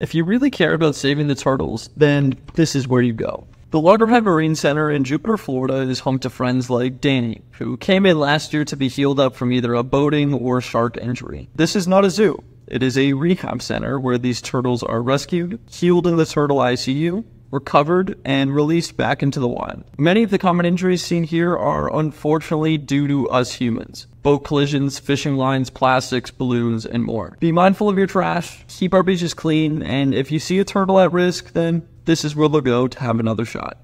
If you really care about saving the turtles, then this is where you go. The Loggerhead Marine Center in Jupiter, Florida is home to friends like Danny, who came in last year to be healed up from either a boating or shark injury. This is not a zoo. It is a rehab center where these turtles are rescued, healed in the turtle ICU, recovered, and released back into the wild. Many of the common injuries seen here are unfortunately due to us humans. Boat collisions, fishing lines, plastics, balloons, and more. Be mindful of your trash, keep our beaches clean, and if you see a turtle at risk, then this is where they'll go to have another shot.